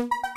you.